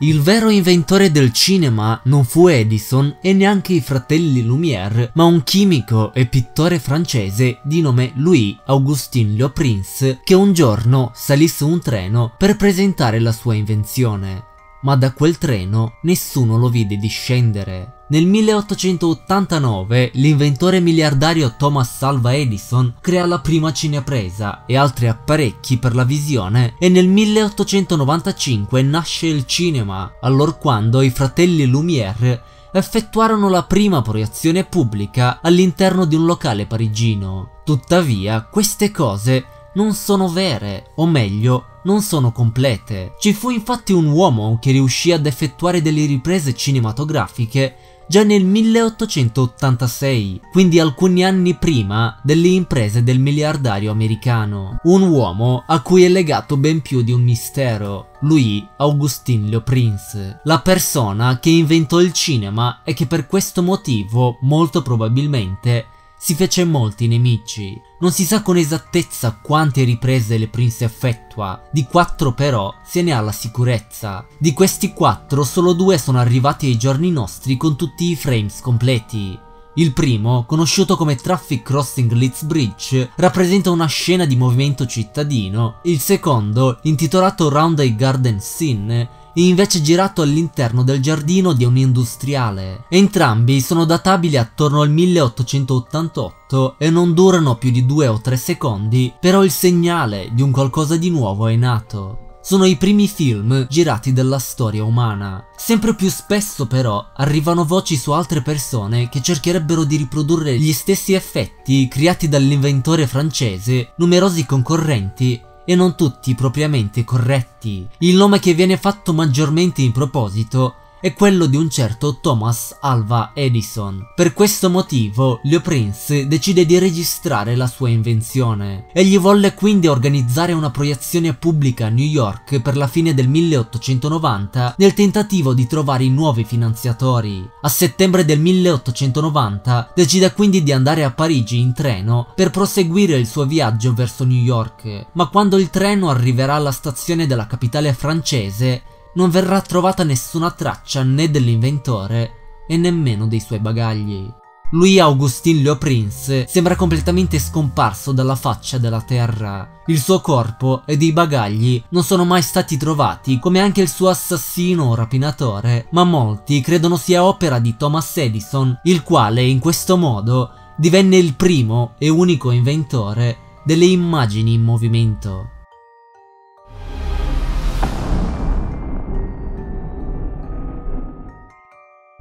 Il vero inventore del cinema non fu Edison e neanche i fratelli Lumière, ma un chimico e pittore francese di nome Louis Augustin Le Prince che un giorno salì su un treno per presentare la sua invenzione. Ma da quel treno nessuno lo vide discendere. Nel 1889 l'inventore miliardario Thomas Alva Edison crea la prima cinepresa e altri apparecchi per la visione e nel 1895 nasce il cinema, allorquando i fratelli Lumière effettuarono la prima proiezione pubblica all'interno di un locale parigino. Tuttavia, queste cose non sono vere, o meglio, non sono complete. Ci fu infatti un uomo che riuscì ad effettuare delle riprese cinematografiche già nel 1886, quindi alcuni anni prima delle imprese del miliardario americano. Un uomo a cui è legato ben più di un mistero, Louis Augustin Le Prince, la persona che inventò il cinema e che per questo motivo, molto probabilmente, si fece molti nemici. Non si sa con esattezza quante riprese le Prince effettua, di quattro però se ne ha la sicurezza. Di questi quattro solo due sono arrivati ai giorni nostri con tutti i frames completi. Il primo, conosciuto come Traffic Crossing Leeds Bridge, rappresenta una scena di movimento cittadino, il secondo, intitolato Round a Garden Scene, è invece girato all'interno del giardino di un industriale. Entrambi sono databili attorno al 1888 e non durano più di due o tre secondi, però il segnale di un qualcosa di nuovo è nato. Sono i primi film girati della storia umana. Sempre più spesso però arrivano voci su altre persone che cercherebbero di riprodurre gli stessi effetti creati dall'inventore francese, numerosi concorrenti e non tutti propriamente corretti. Il nome che viene fatto maggiormente in proposito è quello di un certo Thomas Alva Edison. Per questo motivo, Leo Prince decide di registrare la sua invenzione. Egli volle quindi organizzare una proiezione pubblica a New York per la fine del 1890 nel tentativo di trovare i nuovi finanziatori. A settembre del 1890 decide quindi di andare a Parigi in treno per proseguire il suo viaggio verso New York, ma quando il treno arriverà alla stazione della capitale francese non verrà trovata nessuna traccia né dell'inventore e nemmeno dei suoi bagagli. Lui Augustin Le Prince sembra completamente scomparso dalla faccia della terra. Il suo corpo ed i bagagli non sono mai stati trovati, come anche il suo assassino o rapinatore, ma molti credono sia opera di Thomas Edison, il quale in questo modo divenne il primo e unico inventore delle immagini in movimento.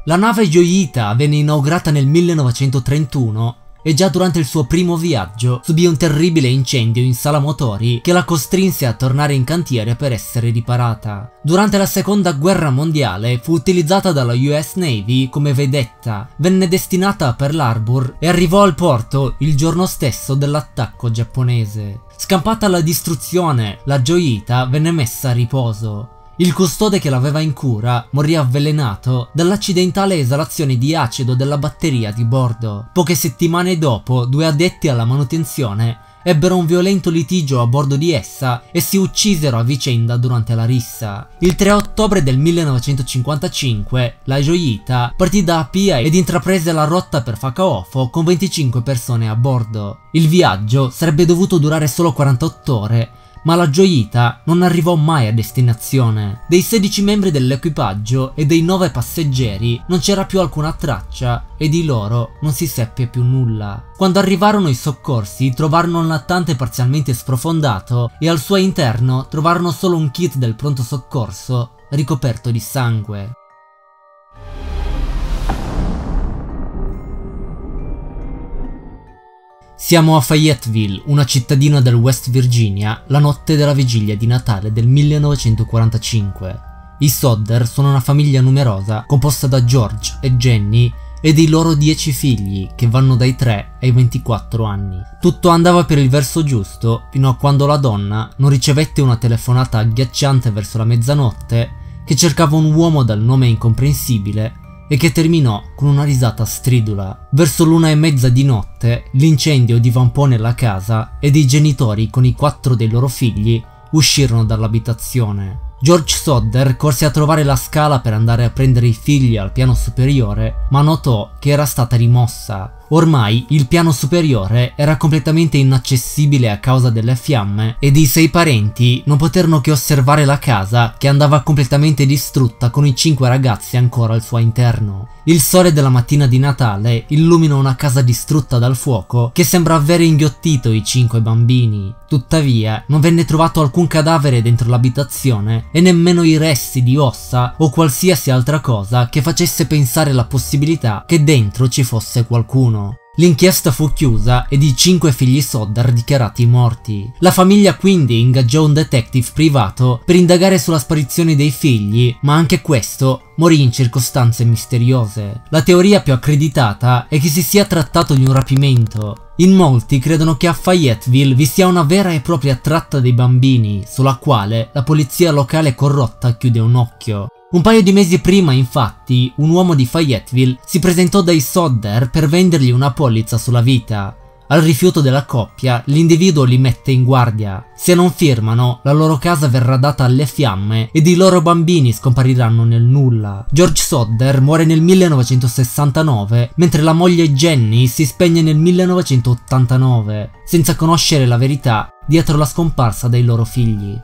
La nave Yoita venne inaugurata nel 1931 e già durante il suo primo viaggio subì un terribile incendio in sala motori che la costrinse a tornare in cantiere per essere riparata. Durante la seconda guerra mondiale fu utilizzata dalla US Navy come vedetta, venne destinata a Pearl Harbor e arrivò al porto il giorno stesso dell'attacco giapponese. Scampata alla distruzione, la Joyita venne messa a riposo il custode che l'aveva in cura morì avvelenato dall'accidentale esalazione di acido della batteria di bordo. Poche settimane dopo, due addetti alla manutenzione ebbero un violento litigio a bordo di essa e si uccisero a vicenda durante la rissa. Il 3 ottobre del 1955 la Joyita partì da Apia ed intraprese la rotta per Fakaofo con 25 persone a bordo. Il viaggio sarebbe dovuto durare solo 48 ore ma la Gioita non arrivò mai a destinazione. Dei 16 membri dell'equipaggio e dei 9 passeggeri non c'era più alcuna traccia e di loro non si seppe più nulla. Quando arrivarono i soccorsi trovarono un lattante parzialmente sprofondato e al suo interno trovarono solo un kit del pronto soccorso ricoperto di sangue. Siamo a Fayetteville, una cittadina del West Virginia, la notte della vigilia di Natale del 1945. I Sodder sono una famiglia numerosa composta da George e Jenny e dei loro 10 figli che vanno dai 3 ai 24 anni. Tutto andava per il verso giusto fino a quando la donna non ricevette una telefonata agghiacciante verso la mezzanotte che cercava un uomo dal nome incomprensibile e che terminò con una risata stridula. Verso l'una e mezza di notte l'incendio divampò nella casa ed i genitori con i quattro dei loro figli uscirono dall'abitazione. George Sodder corse a trovare la scala per andare a prendere i figli al piano superiore, ma notò che era stata rimossa. Ormai il piano superiore era completamente inaccessibile a causa delle fiamme ed i sei parenti non poterono che osservare la casa che andava completamente distrutta con i cinque ragazzi ancora al suo interno. Il sole della mattina di Natale illumina una casa distrutta dal fuoco che sembra aver inghiottito i cinque bambini. Tuttavia non venne trovato alcun cadavere dentro l'abitazione e nemmeno i resti di ossa o qualsiasi altra cosa che facesse pensare la possibilità che dentro ci fosse qualcuno. L'inchiesta fu chiusa ed i cinque figli Soddar dichiarati morti. La famiglia quindi ingaggiò un detective privato per indagare sulla sparizione dei figli, ma anche questo morì in circostanze misteriose. La teoria più accreditata è che si sia trattato di un rapimento. In molti credono che a Fayetteville vi sia una vera e propria tratta dei bambini, sulla quale la polizia locale corrotta chiude un occhio. Un paio di mesi prima, infatti, un uomo di Fayetteville si presentò dai Sodder per vendergli una polizza sulla vita. Al rifiuto della coppia, l'individuo li mette in guardia. Se non firmano, la loro casa verrà data alle fiamme ed i loro bambini scompariranno nel nulla. George Sodder muore nel 1969, mentre la moglie Jenny si spegne nel 1989, senza conoscere la verità dietro la scomparsa dei loro figli.